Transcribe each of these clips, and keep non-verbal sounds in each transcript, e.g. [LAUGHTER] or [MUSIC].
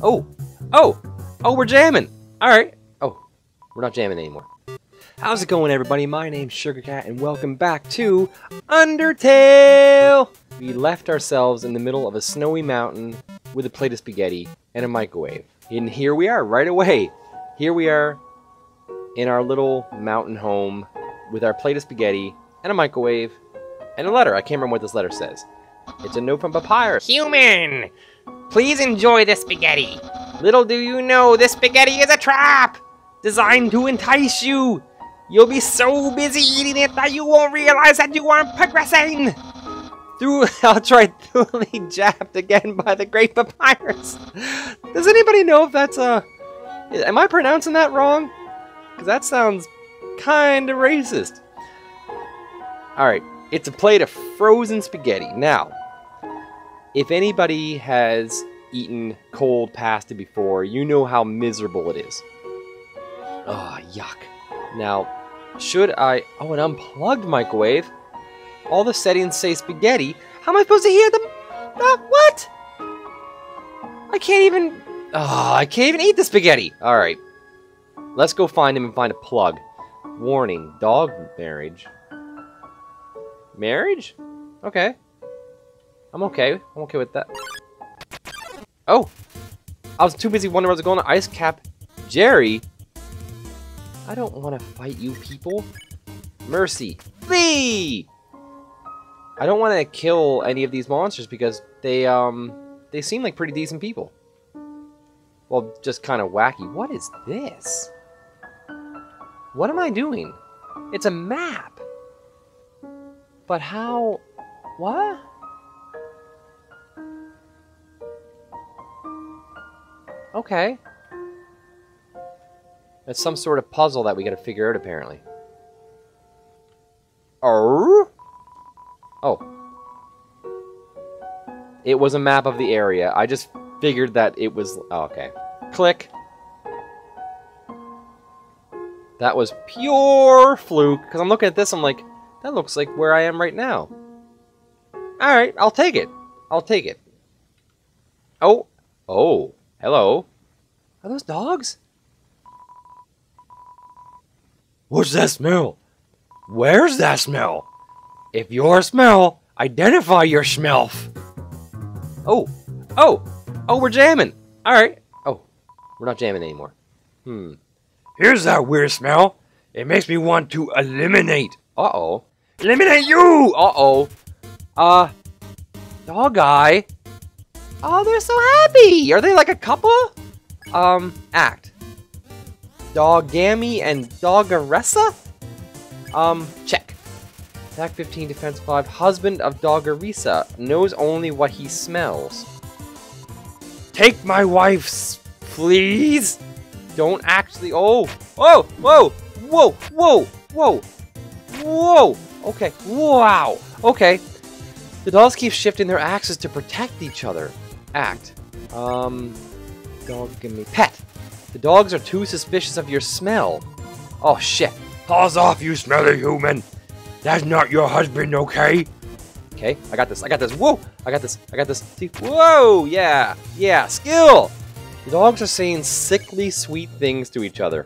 Oh, oh, oh, we're jamming. All right. Oh, we're not jamming anymore. How's it going, everybody? My name's Sugarcat, and welcome back to Undertale. We left ourselves in the middle of a snowy mountain with a plate of spaghetti and a microwave. And here we are, right away. Here we are in our little mountain home with our plate of spaghetti and a microwave and a letter. I can't remember what this letter says. It's a note from Papyrus. Human, please enjoy the spaghetti. Little do you know, this spaghetti is a trap designed to entice you. You'll be so busy eating it that you won't realize that you aren't progressing. Through, [LAUGHS] I'll try thoroughly [LAUGHS] jabbed again by the great papyrus. Does anybody know if that's a? Am I pronouncing that wrong? Because that sounds kind of racist. All right, it's a plate of frozen spaghetti. Now, if anybody has eaten cold pasta before, you know how miserable it is. Oh, yuck. Now, should I... Oh, an unplugged microwave? All the settings say spaghetti. How am I supposed to hear them? Uh, what? I can't even... Oh, I can't even eat the spaghetti. All right. Let's go find him and find a plug. Warning, dog marriage. Marriage? Okay. I'm okay. I'm okay with that. Oh! I was too busy wondering where I was going to ice cap Jerry. I don't want to fight you people. Mercy. Flee! I don't want to kill any of these monsters because they, um, they seem like pretty decent people. Well, just kind of wacky. What is this? What am I doing? It's a map. But how... What? Okay. That's some sort of puzzle that we gotta figure out, apparently. Oh? Oh. It was a map of the area. I just figured that it was... Oh, okay. Click. That was pure fluke. Because I'm looking at this, I'm like, that looks like where I am right now. Alright, I'll take it. I'll take it. Oh. Oh. Hello. Are those dogs? What's that smell? Where's that smell? If your smell, identify your smell. Oh. Oh. Oh, we're jamming. Alright. Oh. We're not jamming anymore. Hmm. Here's that weird smell. It makes me want to eliminate. Uh-oh. Eliminate you! Uh-oh. Uh, dog guy. Oh, they're so happy. Are they like a couple? Um, act. Dogamy and Dogaressa? Um, check. Attack 15, defense 5. Husband of Dogaressa knows only what he smells. Take my wife's, please. Don't actually. Oh, whoa, whoa, whoa, whoa, whoa, whoa. Okay, wow. Okay. The dolls keep shifting their axes to protect each other. Act. Um, dog give me pet. The dogs are too suspicious of your smell. Oh shit. Paws off, you smelly human. That's not your husband, okay? Okay, I got this. I got this. Whoa! I got this. I got this. See? Whoa! Yeah, yeah. Skill. The dogs are saying sickly sweet things to each other.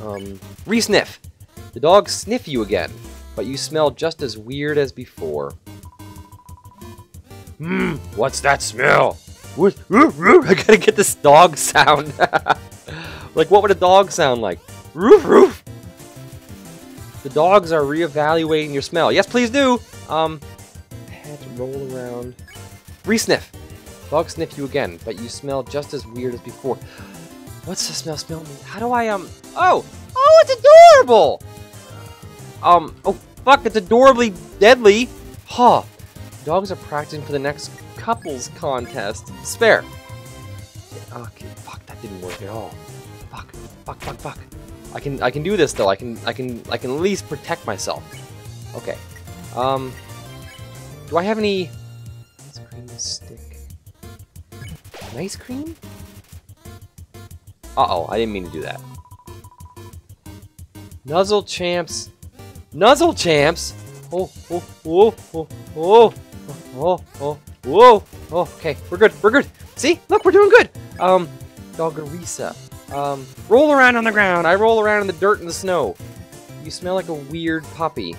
Um, resniff. The dogs sniff you again, but you smell just as weird as before. Hmm, what's that smell? I gotta get this dog sound. [LAUGHS] like, what would a dog sound like? Roof, roof. The dogs are reevaluating your smell. Yes, please do. Um, had to roll around. Resniff. Dogs sniff you again, but you smell just as weird as before. What's the smell smell mean? How do I, um... Oh! Oh, it's adorable! Um, oh, fuck, it's adorably deadly. Huh. Dogs are practicing for the next couples contest. Spare. Okay, fuck, that didn't work at all. Fuck, fuck, fuck, fuck. I can, I can do this though. I can, I can, I can at least protect myself. Okay. Um, do I have any ice cream stick? An ice cream? Uh-oh, I didn't mean to do that. Nuzzle champs. Nuzzle champs! Oh, oh, oh, oh, oh, oh, oh, whoa. oh, okay, we're good, we're good. See? Look, we're doing good. Um, Dogaressa. Um, roll around on the ground. I roll around in the dirt and the snow. You smell like a weird puppy.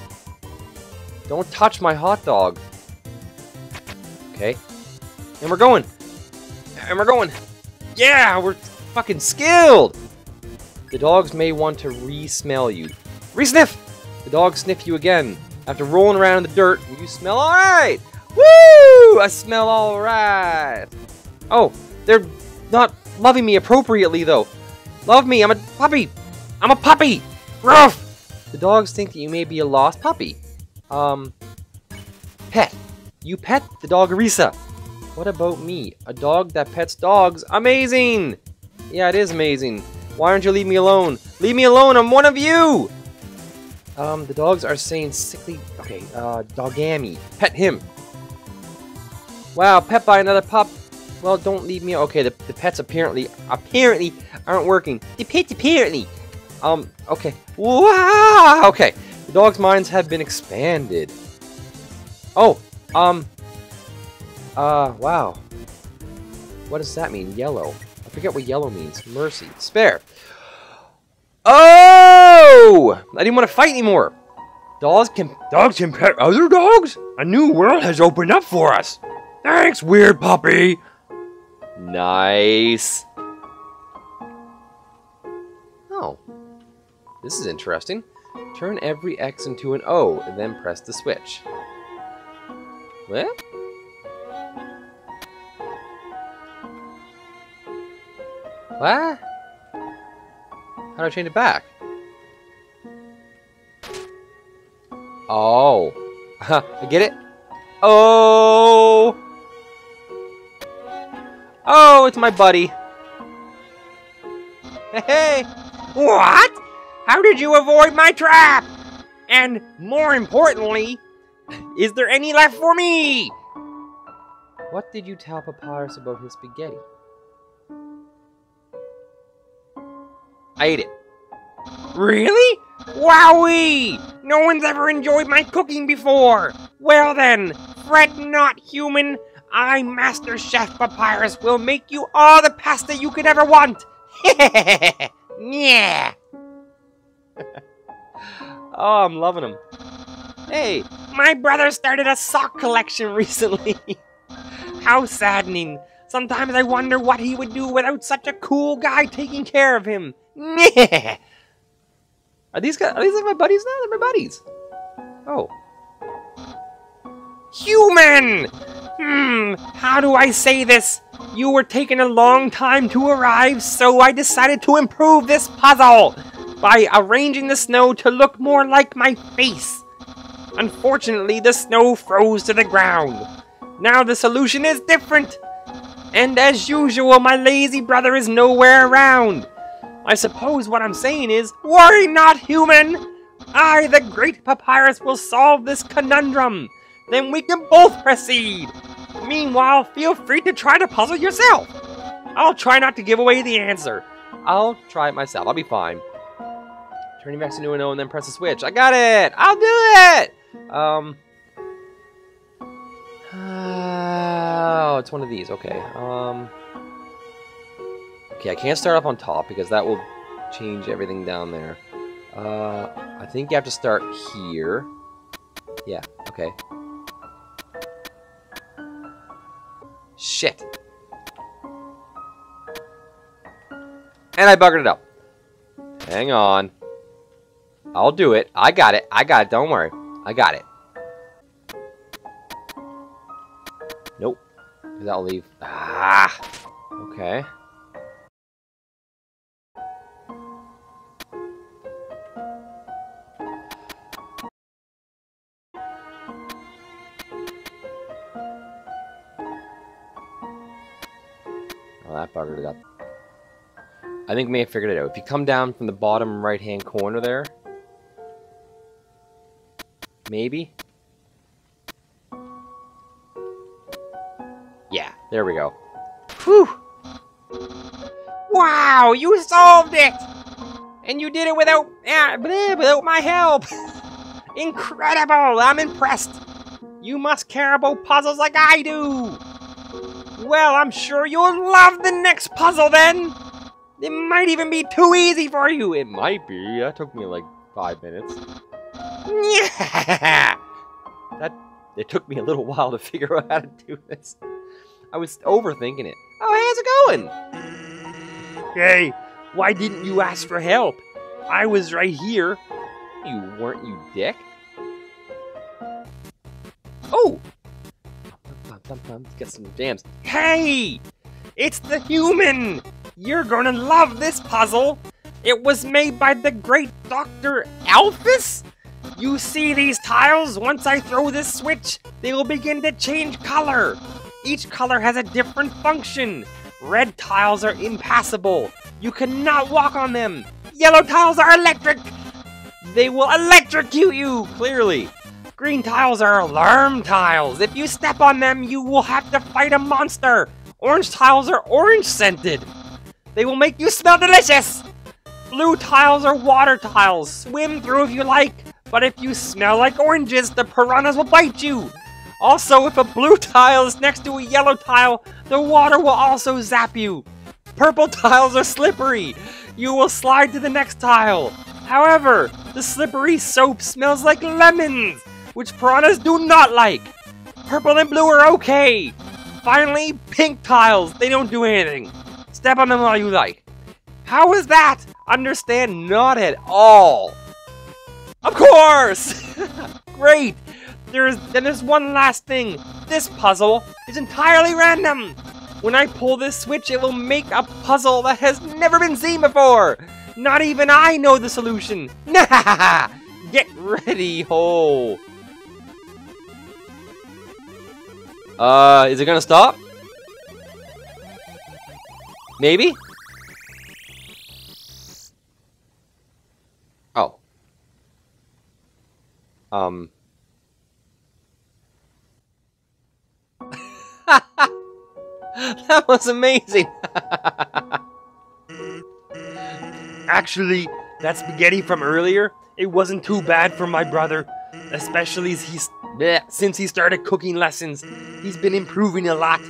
Don't touch my hot dog. Okay. And we're going. And we're going. Yeah, we're fucking skilled. The dogs may want to re-smell you. Re-sniff! The dogs sniff you again. After rolling around in the dirt, you smell alright? I smell alright. Oh, they're not loving me appropriately, though. Love me, I'm a puppy. I'm a puppy. Ruff! The dogs think that you may be a lost puppy. Um, pet. You pet the Dogaressa. What about me? A dog that pets dogs? Amazing! Yeah, it is amazing. Why don't you leave me alone? Leave me alone, I'm one of you! Um, the dogs are saying sickly... Okay, uh, Dogamy. Pet him. Wow, pet by another pup. Well, don't leave me... Okay, the, the pets apparently... Apparently aren't working. The pets apparently... Um, okay. Wow! Okay. The dog's minds have been expanded. Oh, um... Uh, wow. What does that mean? Yellow. I forget what yellow means. Mercy. Spare. Oh! I didn't want to fight anymore. Dogs can... Dogs can pet other dogs? A new world has opened up for us. Thanks, weird puppy. Nice. Oh. This is interesting. Turn every X into an O, and then press the switch. What? What? How do I change it back? Oh. [LAUGHS] I get it? Oh! Oh, it's my buddy. Hey! What? How did you avoid my trap? And more importantly, is there any left for me? What did you tell Papyrus about his spaghetti? I ate it. Really? Wowee! No one's ever enjoyed my cooking before! Well then, fret not, human. I, Master Chef Papyrus, will make you all the pasta you could ever want! [LAUGHS] yeah! [LAUGHS] oh, I'm loving him. Hey, my brother started a sock collection [LAUGHS] recently. How saddening. Sometimes I wonder what he would do without such a cool guy taking care of him. Yeah. Are these guys? Are these like my buddies now? They're my buddies. Oh. Human! Hmm, how do I say this? You were taking a long time to arrive, so I decided to improve this puzzle by arranging the snow to look more like my face. Unfortunately, the snow froze to the ground. Now the solution is different. And as usual, my lazy brother is nowhere around. I suppose what I'm saying is, worry not, human! I, the great Papyrus, will solve this conundrum. Then we can both proceed. Meanwhile, feel free to try the puzzle yourself. I'll try not to give away the answer. I'll try it myself. I'll be fine. Turning back to new and and then press the switch. I got it! I'll do it! Um... Oh, it's one of these. Okay. Um... Okay, I can't start up on top because that will change everything down there. Uh, I think you have to start here. Yeah, okay. Shit. And I buggered it up. Hang on. I'll do it. I got it. I got it. Don't worry. I got it. Nope. That'll leave. Ah. Okay. Oh, that buggered it up. I think we may have figured it out. If you come down from the bottom right-hand corner there, maybe? Yeah, there we go. Whew! Wow, you solved it! And you did it without, uh, without my help! [LAUGHS] Incredible! I'm impressed! You must care about puzzles like I do! Well, I'm sure you'll love the next puzzle then! It might even be too easy for you! It might be. That took me like five minutes. Yeah! That it took me a little while to [LAUGHS] figure out how to do this. I was overthinking it. Oh, how's it going? Hey, why didn't you ask for help? I was right here. You weren't, you dick. Oh! Let's get some jams. Hey! It's the human! You're gonna love this puzzle! It was made by the great Dr. Alphys? You see these tiles? Once I throw this switch, they will begin to change color. Each color has a different function. Red tiles are impassable. You cannot walk on them. Yellow tiles are electric. They will electrocute you, clearly. Green tiles are alarm tiles. If you step on them, you will have to fight a monster. Orange tiles are orange scented. They will make you smell delicious. Blue tiles are water tiles. Swim through if you like. But if you smell like oranges, the piranhas will bite you. Also, if a blue tile is next to a yellow tile, the water will also zap you. Purple tiles are slippery. You will slide to the next tile. However, the slippery soap smells like lemons which piranhas do not like. Purple and blue are okay. Finally, pink tiles, they don't do anything. Step on them all you like. How is that? Understand not at all. Of course! [LAUGHS] Great! There's then there's one last thing. This puzzle is entirely random. When I pull this switch, it will make a puzzle that has never been seen before. Not even I know the solution. [LAUGHS] Get ready, ho! Uh, is it gonna stop? Maybe? Oh. Um. [LAUGHS] that was amazing! [LAUGHS] Actually, that spaghetti from earlier, it wasn't too bad for my brother. Especially as he's Blech. Since he started cooking lessons, he's been improving a lot.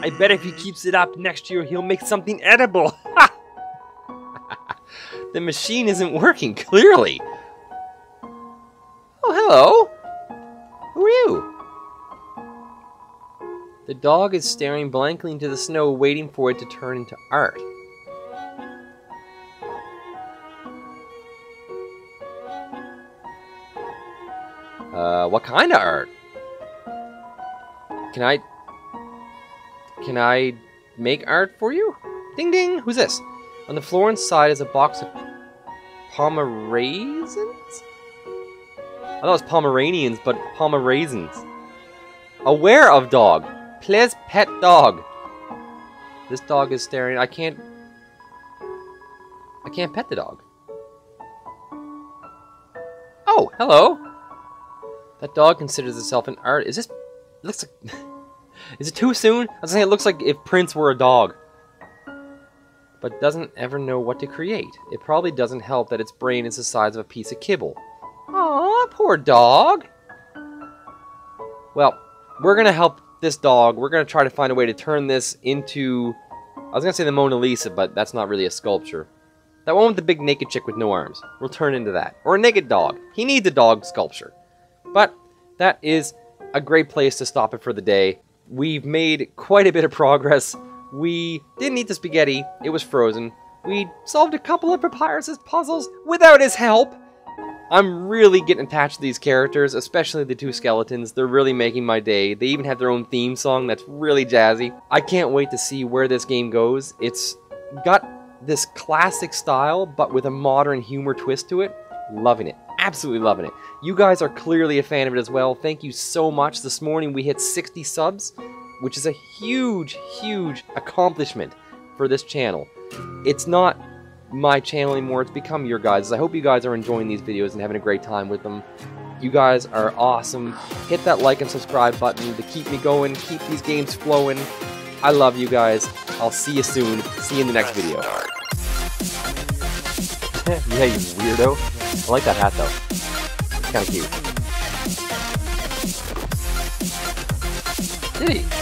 I bet if he keeps it up next year, he'll make something edible. [LAUGHS] the machine isn't working, clearly. Oh, hello. Who are you? The dog is staring blankly into the snow, waiting for it to turn into art. What kind of art? Can I... Can I make art for you? Ding ding! Who's this? On the floor inside is a box of Pomeranians? I thought it was Pomeranians, but Pomeranians. Aware of dog. Please pet dog. This dog is staring. I can't... I can't pet the dog. Oh, hello. That dog considers itself an art. Is this... Looks like... [LAUGHS] is it too soon? I was saying it looks like if Prince were a dog. But doesn't ever know what to create. It probably doesn't help that its brain is the size of a piece of kibble. Aw, poor dog. Well, we're to help this dog. We're to try to find a way to turn this into... I was to say the Mona Lisa, but that's not really a sculpture. That one with the big naked chick with no arms. We'll turn into that. Or a naked dog. He needs a dog sculpture. But that is a great place to stop it for the day. We've made quite a bit of progress. We didn't eat the spaghetti, it was frozen. We solved a couple of Papyrus's puzzles without his help. I'm really getting attached to these characters, especially the two skeletons. They're really making my day. They even have their own theme song that's really jazzy. I can't wait to see where this game goes. It's got this classic style, but with a modern humor twist to it. Loving it absolutely loving it. You guys are clearly a fan of it as well. Thank you so much. This morning we hit 60 subs, which is a huge, huge accomplishment for this channel. It's not my channel anymore, it's become your guys'. I hope you guys are enjoying these videos and having a great time with them. You guys are awesome. Hit that like and subscribe button to keep me going, keep these games flowing. I love you guys. I'll see you soon. See you in the next video. [LAUGHS] yeah, you weirdo. I like that hat though. It's kind of cute. Did he?